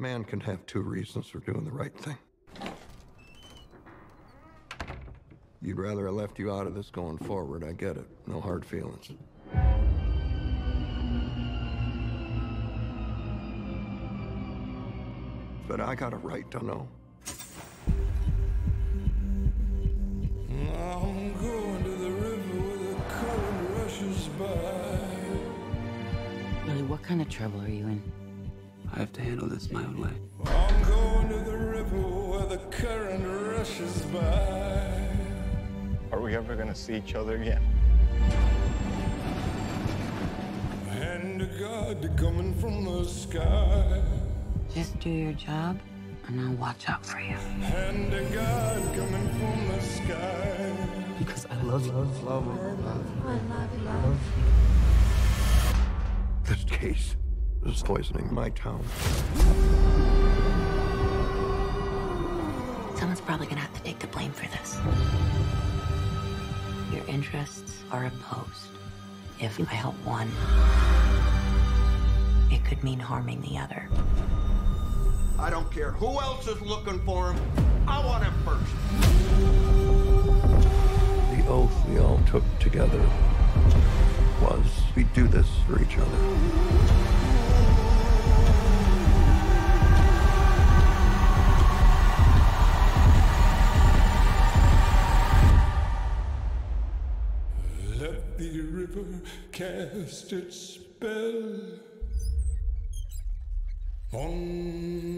Man can have two reasons for doing the right thing. You'd rather I left you out of this going forward. I get it. No hard feelings. But I got a right to know. I'm going to the river where the current rushes by. Billy, what kind of trouble are you in? I have to handle this my own way. I'm going to the river where the current rushes by. Are we ever gonna see each other again? And a God coming from the sky. Just do your job, and I'll watch out for you. And a God coming from the sky. Because I love you. Oh, this case is poisoning my town. Someone's probably gonna have to take the blame for this. Your interests are opposed. If I help one, it could mean harming the other. I don't care who else is looking for him. I want him first. The oath we all took together was we do this for each other. The river cast its spell on.